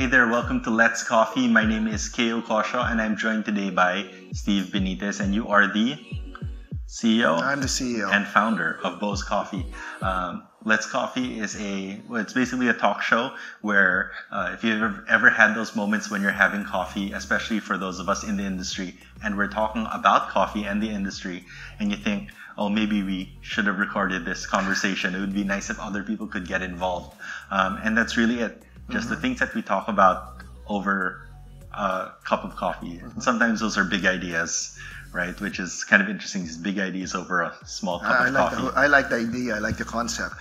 Hey there, welcome to Let's Coffee. My name is Kayo Cosio and I'm joined today by Steve Benitez, and you are the CEO I'm the CEO. and founder of Bo's Coffee. Um, Let's Coffee is a, well, it's basically a talk show where uh, if you've ever, ever had those moments when you're having coffee, especially for those of us in the industry, and we're talking about coffee and the industry, and you think, oh, maybe we should have recorded this conversation. It would be nice if other people could get involved. Um, and that's really it. Just the mm-hmm. things that we talk about over a cup of coffee. Mm-hmm. Sometimes those are big ideas, right? Which is kind of interesting. These big ideas over a small cup I of like, coffee. the, I like the idea. I like the concept.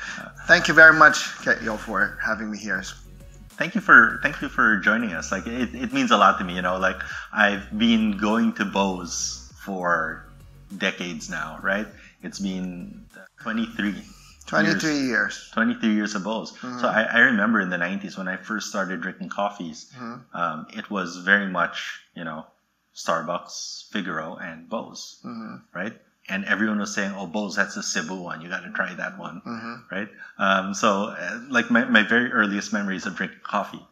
Thank you very much, Kayo, for having me here. thank you for thank you for joining us. Like it, it means a lot to me. You know, like I've been going to Bo's for decades now, right? It's been 23. 23 years. years. 23 years of Bo's. So I, I remember in the 90s when I first started drinking coffees, um, it was very much, you know, Starbucks, Figaro, and Bo's, right? And everyone was saying, oh, Bo's, that's the Cebu one. You got to try that one, right? Um, so, uh, like, my, my very earliest memories of drinking coffee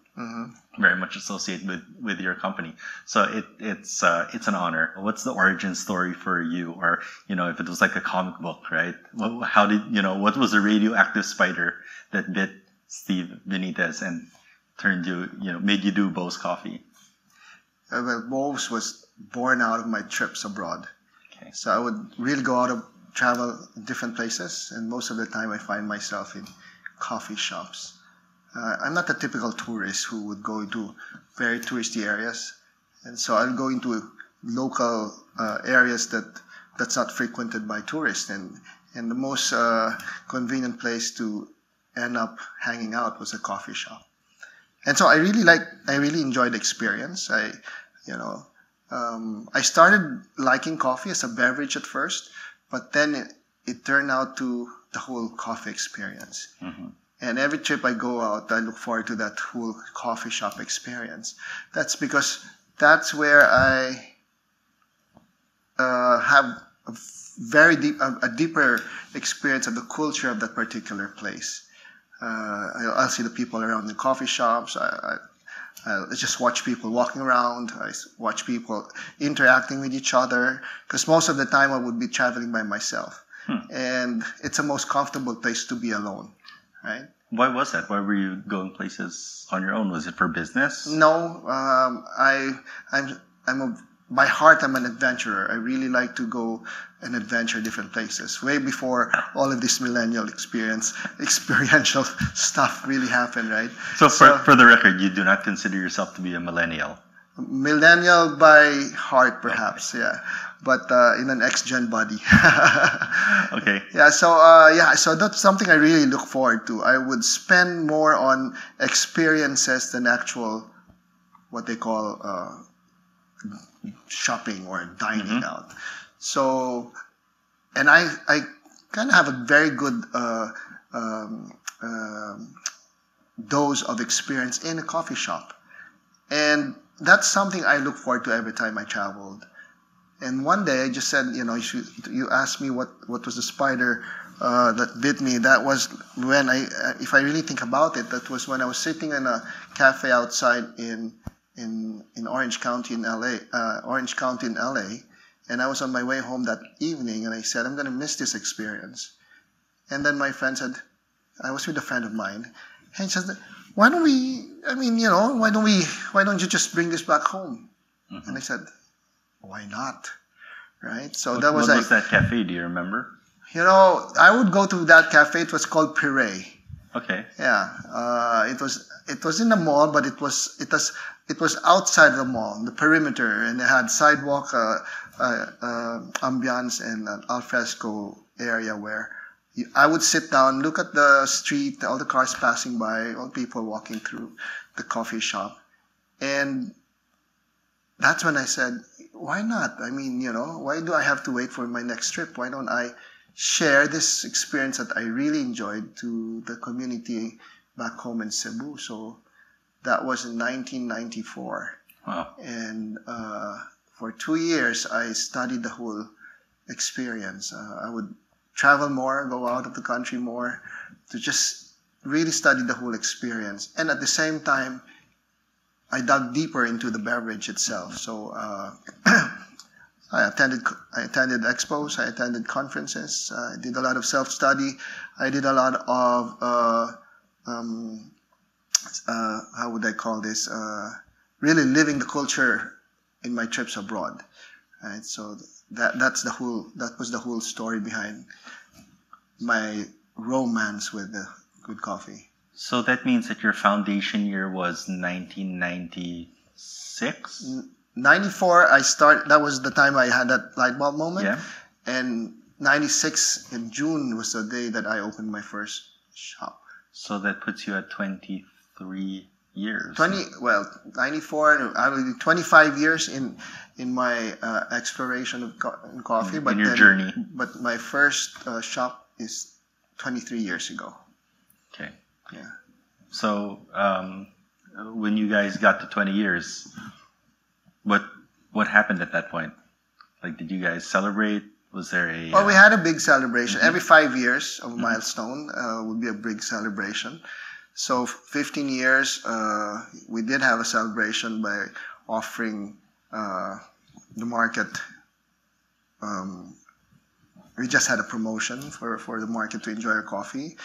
very much associated with, with your company. So it, it's uh, it's an honor. What's the origin story for you, or you know, if it was like a comic book, right? What, how did you know what was the radioactive spider that bit Steve Benitez and turned you, you know, made you do Bo's Coffee? Uh, well, Bo's was born out of my trips abroad. Okay. So I would really go out of travel in different places, and most of the time I find myself in coffee shops. Uh, I'm not a typical tourist who would go into very touristy areas, and so I'll go into local uh, areas that that's not frequented by tourists, and and the most uh, convenient place to end up hanging out was a coffee shop. And so I really like, I really enjoyed the experience. I, you know, um, I started liking coffee as a beverage at first, but then it, it turned out to the whole coffee experience. And every trip I go out, I look forward to that whole coffee shop experience. That's because that's where I uh, have a very deep, a, a deeper experience of the culture of that particular place. Uh, I- I'll see the people around the coffee shops. I, I, I just watch people walking around. I watch people interacting with each other. Because most of the time I would be traveling by myself, and it's the most comfortable place to be alone, right? Why was that? Why were you going places on your own? Was it for business? No, um, I, I'm, I'm a, by heart, I'm an adventurer. I really like to go and adventure different places. Way before all of this millennial experience, experiential stuff really happened, right? So, for, for the record, you do not consider yourself to be a millennial. millennial by heart, perhaps, yeah, but uh, in an X-gen body. Okay. Yeah, so uh, yeah, so that's something I really look forward to. I would spend more on experiences than actual what they call uh, shopping or dining out. So, and I I kind of have a very good uh, um, um, dose of experience in a coffee shop, and that's something I look forward to every time I traveled. And one day I just said, you know, you, should, you asked me what, what was the spider uh, that bit me. That was when I, uh, if I really think about it, that was when I was sitting in a cafe outside in in in Orange County in LA, uh, Orange County in LA, and I was on my way home that evening, and I said, I'm gonna miss this experience. And then my friend said, I was with a friend of mine, and he said, Why don't we? I mean, you know, why don't we? Why don't you just bring this back home? And I said, Why not? Right. So What, that was what like, was that cafe? Do you remember? you know, I would go to that cafe. It was called Pire. Okay. Yeah, uh, it was it was in the mall, but it was it was it was outside the mall, the perimeter, and it had sidewalk uh, uh, uh, ambiance and an alfresco area where you, I would sit down, look at the street, all the cars passing by, all people walking through the coffee shop, and that's when I said, why not? I mean, you know, why do I have to wait for my next trip? Why don't I share this experience that I really enjoyed to the community back home in Cebu? So that was in 1994. Wow. And uh, for two years, I studied the whole experience. Uh, I would travel more, go out of the country more to just really study the whole experience. And at the same time, I dug deeper into the beverage itself. So uh, I attended I attended expos, I attended conferences, I did a lot of self study, I did a lot of uh, um, uh, how would I call this? Uh, really living the culture in my trips abroad. Right, so that that's the whole that was the whole story behind my romance with the good coffee. So that means that your foundation year was 1996. 94, I start. That was the time I had that light bulb moment. Yeah. And 96 in June was the day that I opened my first shop. So that puts you at 23 years. 20 well 94 I will be 25 years in in my uh, exploration of co- in coffee In but your then, journey. but my first uh, shop is 23 years ago. Yeah So um, when you guys got to 20 years, what what happened at that point? Like, did you guys celebrate? Was there a well we had a big celebration Mhm. every five years of Mhm. milestone uh, would be a big celebration so 15 years uh, we did have a celebration by offering uh, the market um, we just had a promotion for, for the market to enjoy our coffee.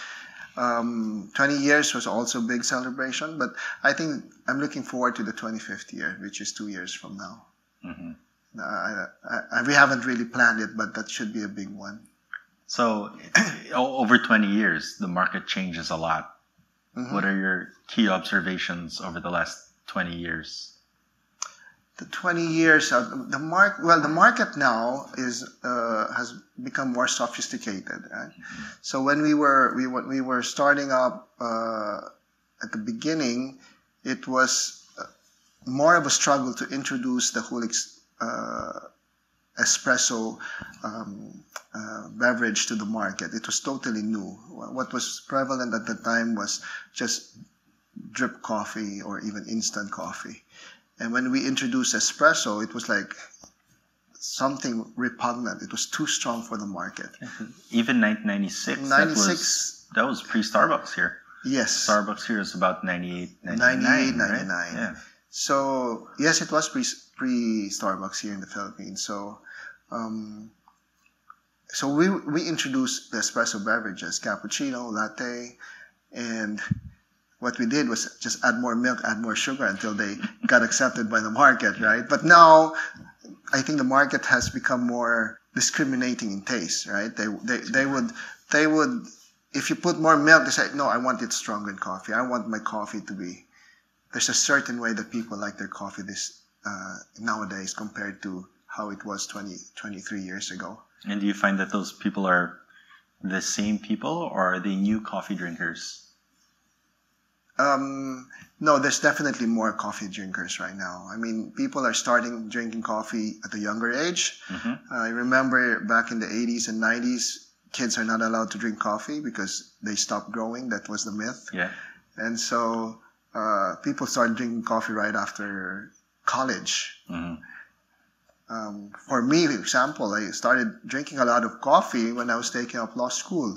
Um, 20 years was also a big celebration, but I think I'm looking forward to the 25th year, which is two years from now. mhm. Uh, I, I, we haven't really planned it, but that should be a big one. So over 20 years, the market changes a lot. Mhm. What are your key observations over the last 20 years? The 20 years uh, the mark well the market now is uh, has become more sophisticated right? So when we were we we were starting up uh, at the beginning it was uh, more of a struggle to introduce the whole ex, uh, espresso um, uh, beverage to the market. It was totally new. What was prevalent at the time was just drip coffee or even instant coffee and when we introduced espresso, it was like something repugnant. It was too strong for the market. Even 1996, that was, 96, that was pre Starbucks here. yes. Starbucks here is about 98, 99. 98, right? Yeah. So, yes, it was pre, pre Starbucks here in the Philippines. So, um, so we, we introduced the espresso beverages, cappuccino, latte, and what we did was just add more milk, add more sugar until they got accepted by the market, right? But now, I think the market has become more discriminating in taste, right? They they, they would they would if you put more milk, they say no, I want it stronger in coffee. I want my coffee to be. There's a certain way that people like their coffee this uh, nowadays compared to how it was 20, 23 years ago. And do you find that those people are the same people or are they new coffee drinkers? Um, no, there's definitely more coffee drinkers right now. I mean, people are starting drinking coffee at a younger age. hmm I remember back in the 80s and 90s, kids are not allowed to drink coffee because they stopped growing. That was the myth. Yeah. And so uh, people started drinking coffee right after college. hmm Um, for me, for example, I started drinking a lot of coffee when I was taking up law school.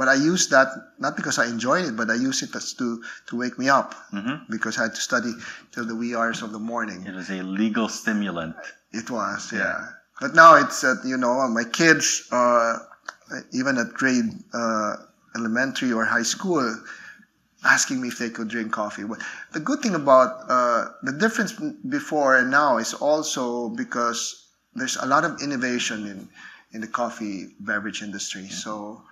But I used that not because I enjoyed it, but I used it as to, to wake me up hmm because I had to study till the wee hours of the morning. It was a legal stimulant. It was, yeah. Yeah. But now it's at, you know, my kids, uh, even at grade uh, elementary or high school, asking me if they could drink coffee. But the good thing about uh, the difference before and now is also because there's a lot of innovation in, in the coffee beverage industry. So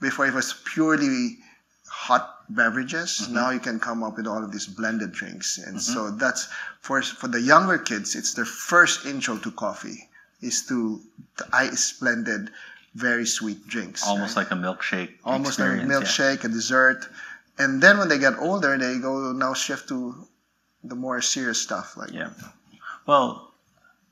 before it was purely hot beverages. Mhm. Now you can come up with all of these blended drinks, and so that's for for the younger kids. It's their first intro to coffee is to the ice blended, very sweet drinks. Almost right? like a milkshake. almost like a experience, yeah. milkshake, a dessert, and then when they get older, they go now shift to the more serious stuff like Yeah. Well,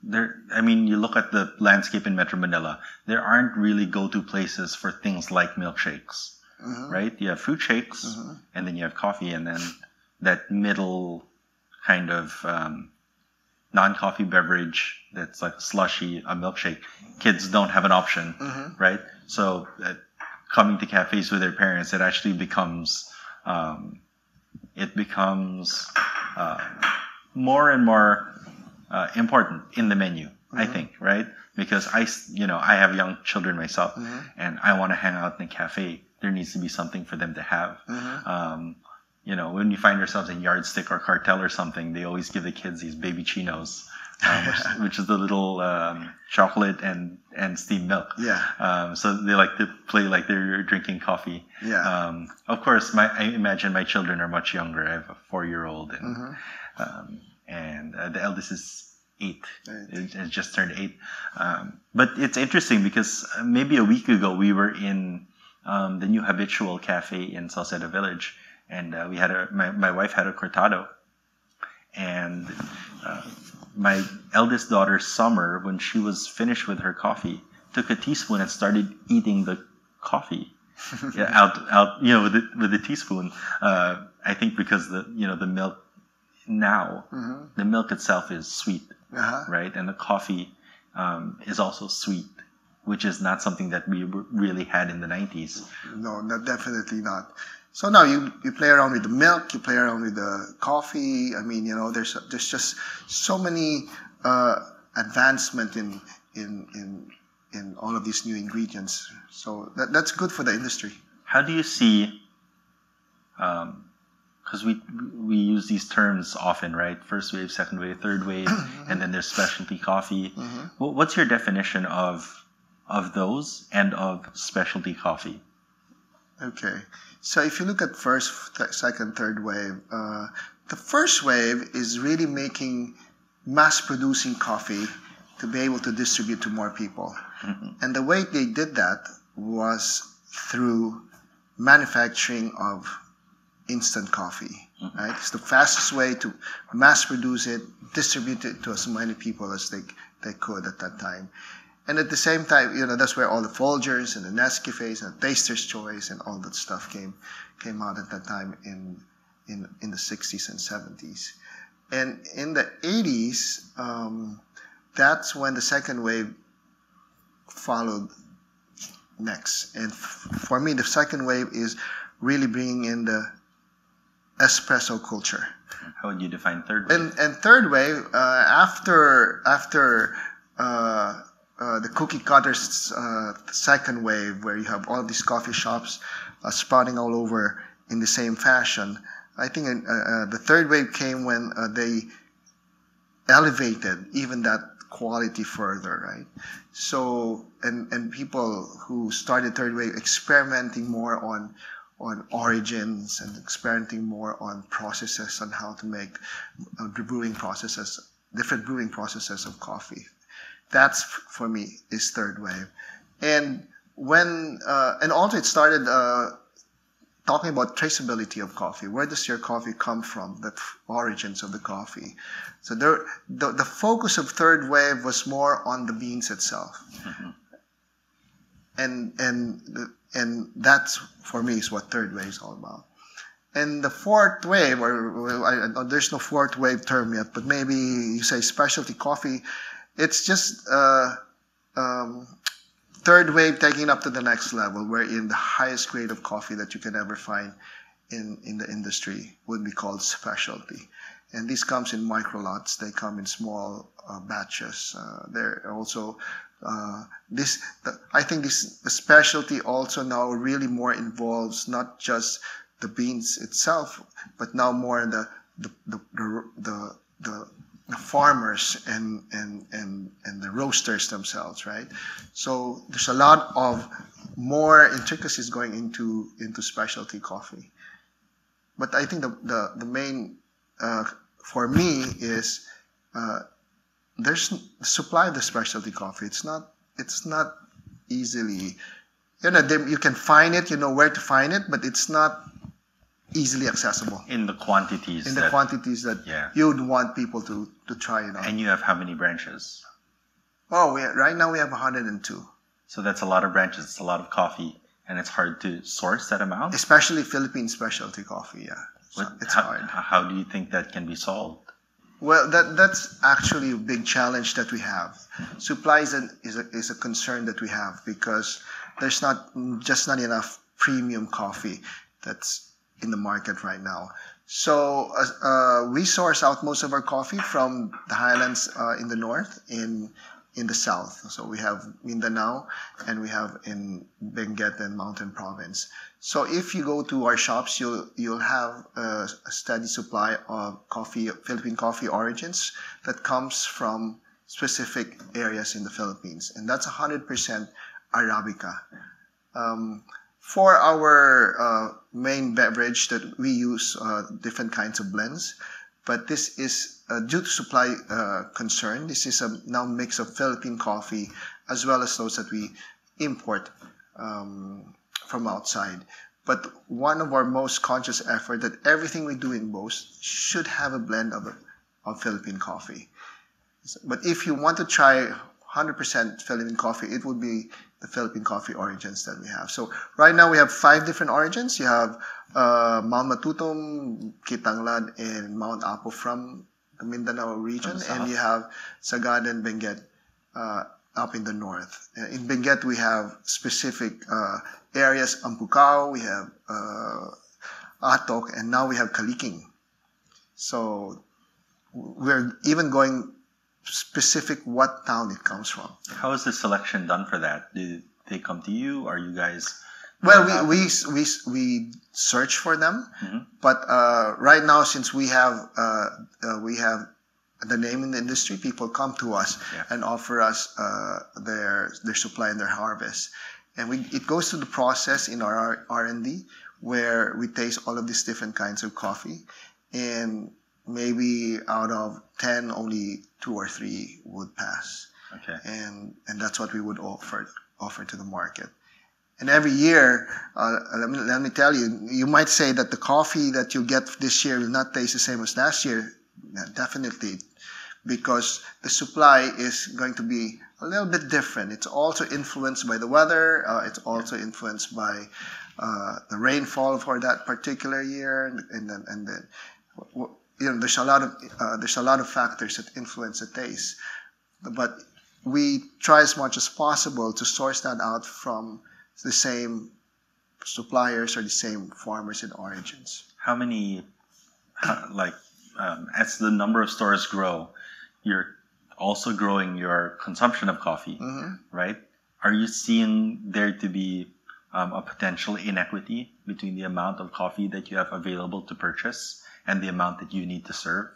there. I mean, you look at the landscape in Metro Manila. There aren't really go-to places for things like milkshakes, Mhm. right? You have fruit shakes, Mhm. and then you have coffee, and then that middle kind of um, non-coffee beverage that's like slushy, a milkshake. Kids don't have an option, Mhm. right? So uh, coming to cafes with their parents, it actually becomes um, it becomes uh, more and more uh, important in the menu. I think, right? Because I, you know, I have young children myself, and I want to hang out in a cafe. There needs to be something for them to have. Um, you know, when you find yourselves in Yardstick or Cartel or something, they always give the kids these baby chinos, um, which, which is the little um, chocolate and and steamed milk. Yeah. Um, so they like to play like they're drinking coffee. Yeah. Um, of course, my I imagine my children are much younger. I have a four-year-old, and Mm-hmm. um, and uh, the eldest is eight. Right. It it just turned eight. Um, but it's interesting because uh, maybe a week ago we were in um, the new Habitual Cafe in Salcedo Village, and uh, we had a my, my wife had a cortado, and uh, my eldest daughter Summer, when she was finished with her coffee, took a teaspoon and started eating the coffee. yeah, out out you know with the, with the teaspoon. Uh, I think because the you know the milk now the milk itself is sweet, Uh-huh. right, and the coffee um, is also sweet, which is not something that we really had in the '90s. No, no, definitely not. So now you, you play around with the milk, you play around with the coffee. I mean, you know, there's there's just so many uh, advancement in in in in all of these new ingredients. So that, that's good for the industry. How do you see? Because we we use these terms often, right? First wave, second wave, third wave, mm-hmm. and then there's specialty coffee. Mm-hmm. Wh- What's your definition of of those and of specialty coffee? Okay. So if you look at first, th- second, third wave, uh, the first wave is really making mass producing coffee to be able to distribute to more people. Mm-hmm. And the way they did that was through manufacturing of instant coffee. Right? It's the fastest way to mass produce it, distribute it to as many people as they, they could at that time. And at the same time, you know, that's where all the Folgers and the Nescafes and the Taster's Choice and all that stuff came came out at that time in in in the 60s and 70s. And in the 80s, um, that's when the second wave followed next. And f- for me, the second wave is really bringing in the espresso culture. How would you define third wave? And and third wave uh, after after uh, uh, the cookie cutters uh, second wave, where you have all these coffee shops uh, sprouting all over in the same fashion. I think uh, uh, the third wave came when uh, they elevated even that quality further, right? So and and people who started third wave experimenting more on on origins and experimenting more on processes on how to make uh, brewing processes, different brewing processes of coffee. That's for me is third wave, and when uh, and also it started uh, talking about traceability of coffee. Where does your coffee come from? The origins of the coffee. So there, the the focus of third wave was more on the beans itself, and and and that's for me is what third wave is all about. And the fourth wave, or well, I, there's no fourth wave term yet, but maybe you say specialty coffee. It's just uh, um, third wave taking up to the next level, wherein the highest grade of coffee that you can ever find in, in the industry would be called specialty. And this comes in micro lots. They come in small uh, batches. Uh, they're also uh, this. The, I think this specialty also now really more involves not just the beans itself, but now more the the the the, the, the the farmers and, and, and, and the roasters themselves, right? So there's a lot of more intricacies going into, into specialty coffee. But I think the, the, the main, uh, for me, is uh, there's the supply of the specialty coffee. It's not, it's not easily, you know, there, you can find it, you know where to find it, but it's not easily accessible in the quantities in the that- quantities that Yeah. you would want people to, to try it out. and you have how many branches Oh, we, right now we have 102, so that's a lot of branches it's a lot of coffee and it's hard to source that amount especially Philippine specialty coffee. Yeah, What- it's how, hard. how do you think that can be solved Well, that that's actually a big challenge that we have. Supply is a, is a, is a concern that we have because there's not just not enough premium coffee that's in the market right now. So uh, uh, we source out most of our coffee from the highlands uh, in the north, in in the south. So we have Mindanao, and we have in Benguet and Mountain Province. So if you go to our shops, you'll you'll have a, steady supply of coffee, Philippine coffee origins that comes from specific areas in the Philippines, and that's 100% Arabica. Um, for our uh, main beverage that we use uh, different kinds of blends, but this is uh, due to supply uh, concern. This is a now mix of Philippine coffee as well as those that we import um, from outside. But one of our most conscious effort that everything we do in Bo's should have a blend of, of Philippine coffee. But if you want to try 100% Philippine coffee, it would be the Philippine coffee origins that we have. So right now we have five different origins. You have uh, Mount Matutum, Kitanglad, and Mount Apo from Mindanao region, and you have Sagada and Benguet uh, up in the north. Uh, in Benguet we have specific uh, areas, Ampucao, we have uh, Atok, and now we have Kaliking. So we're even going specific what town it comes from. How is the selection done for that? Do they come to you? Are you guys? Well, we, we, we, we search for them, mm-hmm. but uh, right now since we have uh, uh, we have the name in the industry, people come to us yeah. and offer us uh, their their supply and their harvest, and we it goes through the process in our R and D where we taste all of these different kinds of coffee, and maybe out of 10 only two or three would pass. Okay. And and that's what we would offer offer to the market and every year uh, let, me, let me tell you you might say that the coffee that you get this year will not taste the same as last year. Definitely. Because the supply is going to be a little bit different. It's also influenced by the weather uh, it's also influenced by uh, the rainfall for that particular year and, and then and then you know, there's a lot of uh, there's a lot of factors that influence the taste, but we try as much as possible to source that out from the same suppliers or the same farmers and origins. How many, how, like, um, as the number of stores grow, you're also growing your consumption of coffee, mm-hmm. right? Are you seeing there to be um, a potential inequity between the amount of coffee that you have available to purchase and the amount that you need to serve?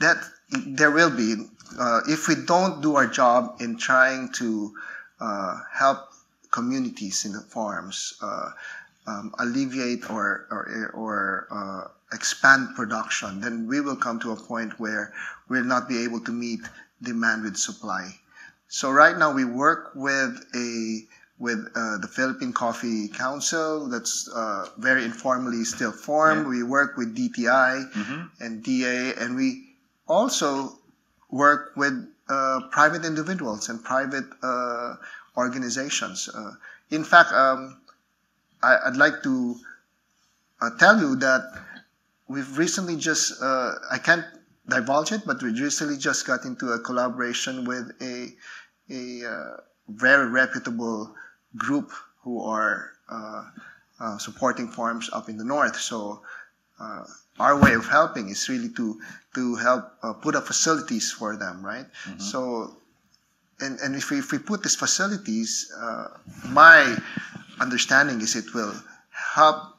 That there will be. Uh, if we don't do our job in trying to uh, help communities in the farms uh, um, alleviate or or, or uh, expand production, then we will come to a point where we'll not be able to meet demand with supply. So right now we work with a with uh, the Philippine Coffee Council that's uh, very informally still formed. Yeah. We work with DTI mm-hmm. and DA, and we also work with uh, private individuals and private uh, organizations. Uh, in fact, um, I, would like to uh, tell you that we've recently just, I can't divulge it, but we recently just got into a collaboration with a, a very reputable group who are uh, uh, supporting farms up in the north. So uh, our way of helping is really to to help uh, put up facilities for them, right? Mm-hmm. So and and if we, if we put these facilities, uh, my understanding is it will help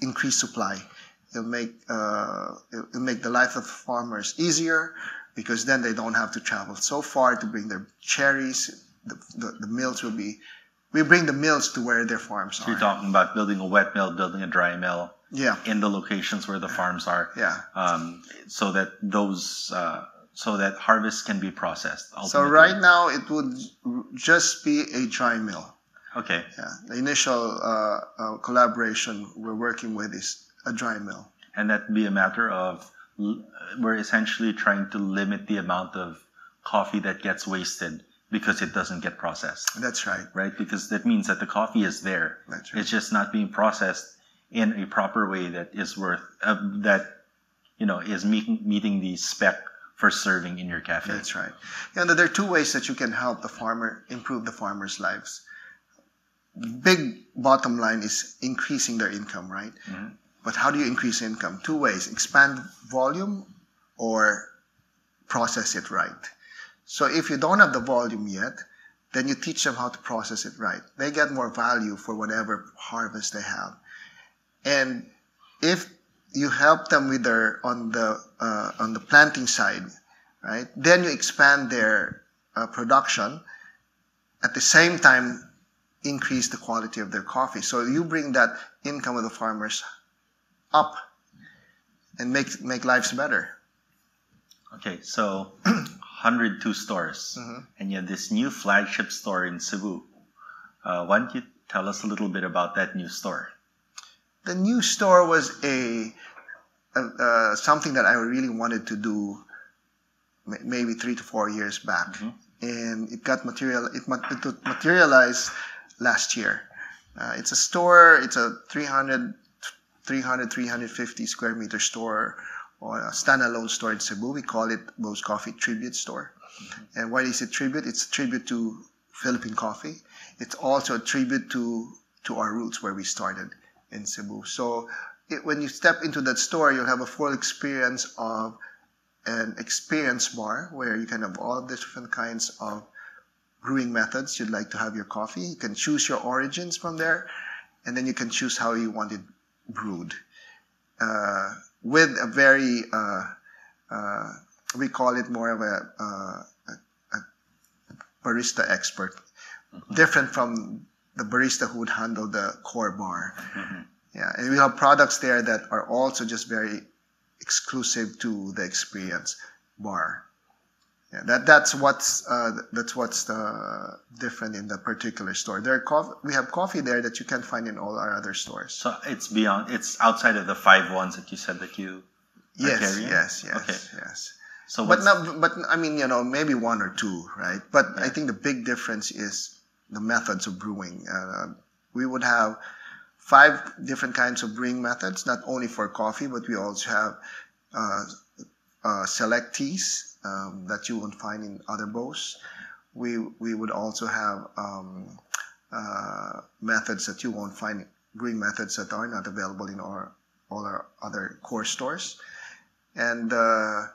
increase supply. It'll make uh, it'll make the life of farmers easier because then they don't have to travel so far to bring their cherries. The, the, the mills will be we bring the mills to where their farms so are. you're talking about building a wet mill, building a dry mill. Yeah. In the locations where the farms are. Yeah. Um, so that those, uh, so that harvest can be processed. Ultimately. So right now it would just be a dry mill. Okay. Yeah. The initial uh, uh, collaboration we're working with is a dry mill. And that be a matter of we're essentially trying to limit the amount of coffee that gets wasted because it doesn't get processed. That's right. Right? Because that means that the coffee is there. That's right. It's just not being processed in a proper way that is worth uh, that you know is meeting meeting the spec for serving in your cafe. That's right. And there are two ways that you can help the farmer improve the farmers' lives. Big bottom line is increasing their income, right? Mm-hmm. But how do you increase income? Two ways: expand volume or process it right. So if you don't have the volume yet, then you teach them how to process it right. They get more value for whatever harvest they have. And if you help them with their on the uh, on the planting side, right? Then you expand their uh, production. At the same time, increase the quality of their coffee. So you bring that income of the farmers up and make make lives better. Okay, so 102 stores, mm-hmm. and you have this new flagship store in Cebu. Uh, why don't you tell us a little bit about that new store? The new store was a, a uh, something that I really wanted to do, maybe three to four years back, mm-hmm. and it got material. It, it materialized last year. Uh, it's a store. It's a 300, 300, 350 square meter store or a standalone store in Cebu. We call it Bo's Coffee Tribute Store. Mm-hmm. And why is it tribute? It's a tribute to Philippine coffee. It's also a tribute to to our roots where we started in Cebu. So it, when you step into that store, you'll have a full experience of an experience bar where you can have all the different kinds of brewing methods you'd like to have your coffee. You can choose your origins from there, and then you can choose how you want it brewed. Uh, with a very, uh, uh, we call it more of a, uh, a, barista expert, different from the barista who would handle the core bar. Mm-hmm. Yeah, and we have products there that are also just very exclusive to the experience bar. Yeah, that that's what's uh, that's what's uh, different in the particular store. There, coffee, we have coffee there that you can't find in all our other stores. So it's beyond, it's outside of the five ones that you said that you. Yes, yes, yes, okay. yes. So, but not, but I mean, you know, maybe one or two, right? But yeah. I think the big difference is the methods of brewing. Uh, we would have five different kinds of brewing methods, not only for coffee, but we also have uh, uh, select teas um, that you won't find in other Bo's. We, we would also have um, uh, methods that you won't find, brewing methods that are not available in our, all our other core stores. And uh,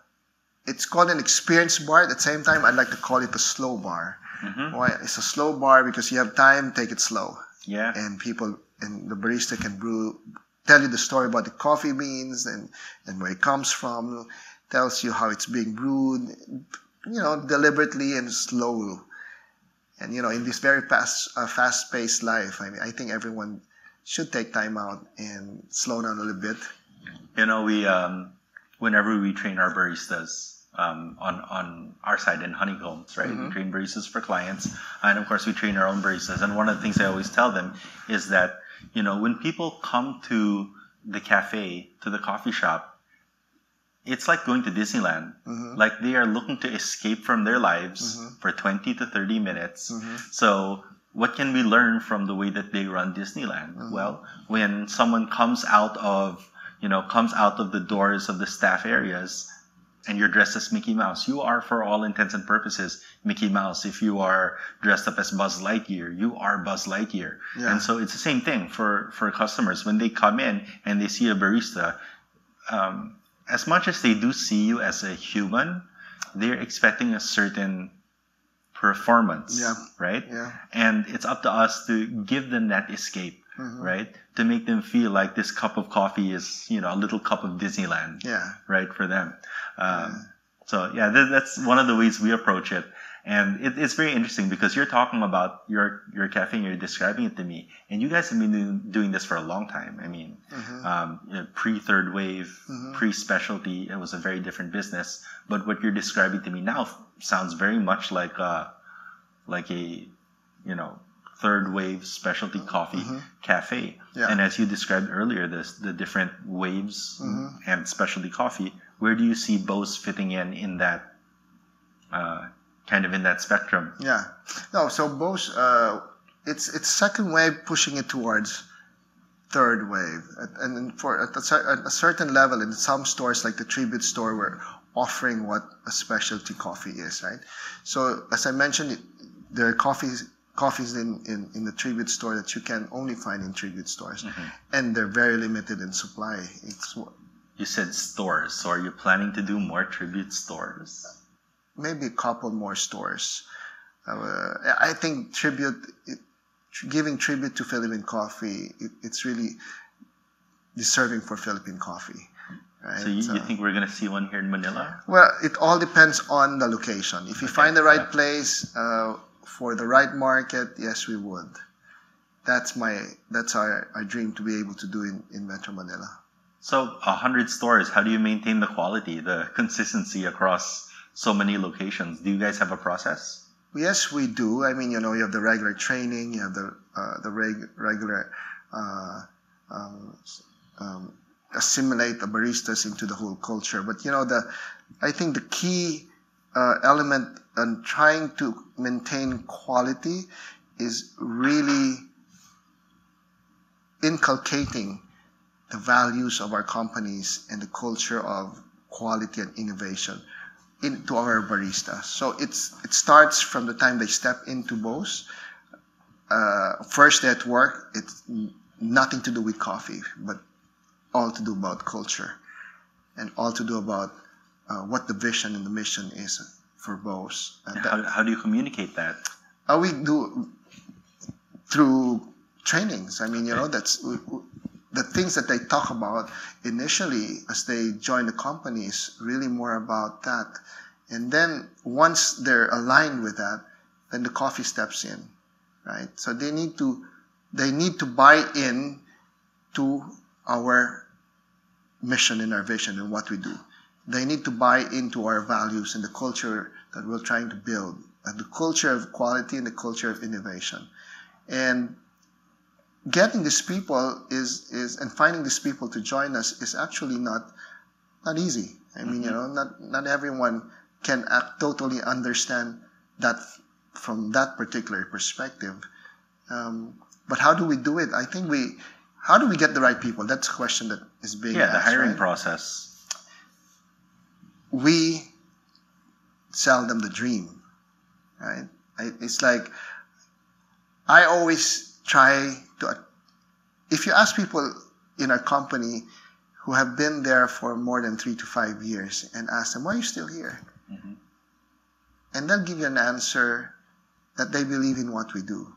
it's called an experience bar. At the same time, I'd like to call it a slow bar. Mm-hmm. Why? It's a slow bar because you have time, take it slow. Yeah. And people, and the barista can brew, tell you the story about the coffee beans and, and where it comes from tells you how it's being brewed, you know, deliberately and slow. And you know, in this very fast, uh, fast-paced life, I mean, I think everyone should take time out and slow down a little bit. You know, we um, whenever we train our baristas um, on on our side in honeycombs, right? Mm-hmm. We train baristas for clients, and of course, we train our own baristas. And one of the things I always tell them is that you know, when people come to the cafe, to the coffee shop, it's like going to Disneyland. Mm-hmm. Like they are looking to escape from their lives mm-hmm. for 20 to 30 minutes. Mm-hmm. So, what can we learn from the way that they run Disneyland? Mm-hmm. Well, when someone comes out of, you know, comes out of the doors of the staff areas and you're dressed as Mickey Mouse, you are for all intents and purposes Mickey Mouse. If you are dressed up as Buzz Lightyear, you are Buzz Lightyear. Yeah. And so it's the same thing for for customers when they come in and they see a barista. Um, as much as they do see you as a human, they're expecting a certain performance, yeah. right? Yeah. And it's up to us to give them that escape, mm-hmm. right? To make them feel like this cup of coffee is, you know, a little cup of Disneyland, yeah, right, for them. Um. So yeah, that's one of the ways we approach it. And it, it's very interesting because you're talking about your your cafe and you're describing it to me, and you guys have been doing, doing this for a long time. I mean, mm-hmm. um, you know, pre third wave, mm-hmm. pre specialty, it was a very different business. But what you're describing to me now sounds very much like a, uh, like a, you know, third wave specialty coffee mm-hmm. cafe. Yeah. And as you described earlier, this the different waves mm-hmm. and specialty coffee. Where do you see Bo's fitting in in that? Uh, kind of in that spectrum. Yeah. No, so both uh, it's it's second wave pushing it towards third wave, and for at a, certain level, in some stores like the Tribute Store, we're offering what a specialty coffee is, right? So as I mentioned, there are coffees coffees in, in, in the tribute store that you can only find in tribute stores, Mm-hmm. and they're very limited in supply. It's You said stores, so are you planning to do more tribute stores? maybe a couple more stores. Uh, I think tribute, it, giving tribute to Philippine coffee, it, it's really deserving for Philippine coffee. Right? So you, you So- think we're gonna see one here in Manila? Well, it all depends on the location. If you Okay, find the right yeah. place uh, for the right market, yes, we would. That's my that's our, our dream to be able to do in, in Metro Manila. So a hundred stores. How do you maintain the quality, the consistency across so many locations? Do you guys have a process? Yes, we do. I mean, you know, you have the regular training, you have the uh, the reg- regular uh, um, um, assimilate the baristas into the whole culture. But you know, the I think the key uh, element in trying to maintain quality is really inculcating the values of our companies and the culture of quality and innovation into our baristas. So it's it starts from the time they step into Bo's. Uh, first day at work, it's nothing to do with coffee, but all to do about culture, and all to do about uh, what the vision and the mission is for Bo's. And that- How, how do you communicate that? uh, we do through trainings. I mean, you know, that's the things that they talk about initially as they join the company is really more about that. And then once they're aligned with that, then the coffee steps in, right? So they need to they need to buy in to our mission and our vision and what we do. They need to buy into our values and the culture that we're trying to build, and the culture of quality and the culture of innovation. And getting these people is is and finding these people to join us is actually not not easy. I mean, you know, not not everyone can act, totally understand that from that particular perspective. Um, but how do we do it? I think we how do we get the right people? That's a question that is being Yeah, the hiring right? process. we sell them the dream, right? I, it's like I always try. If you ask people in our company who have been there for more than three to five years and ask them, "Why are you still here?" Mhm. and they'll give you an answer that they believe in what we do,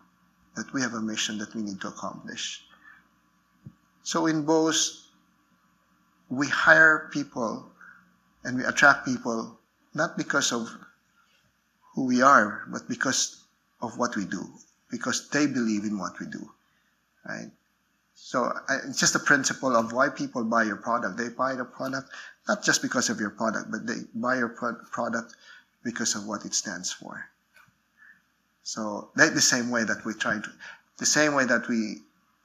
that we have a mission that we need to accomplish. So in Bo's, we hire people and we attract people not because of who we are, but because of what we do, because they believe in what we do, right? So it's just a principle of why people buy your product. They buy the product not just because of your product, but they buy your pro- product because of what it stands for. So like the same way that we try to, the same way that we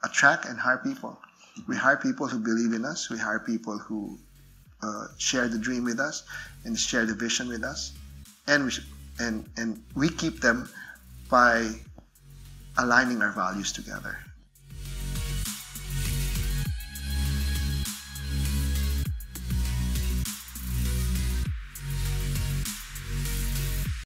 attract and hire people. We hire people who believe in us. We hire people who uh, share the dream with us and share the vision with us, and we and and we keep them by aligning our values together.